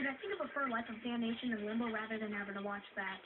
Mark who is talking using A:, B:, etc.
A: Dude, I think I prefer Life of Damnation and Limbo rather than ever to watch that.